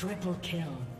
triple kill.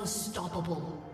Unstoppable.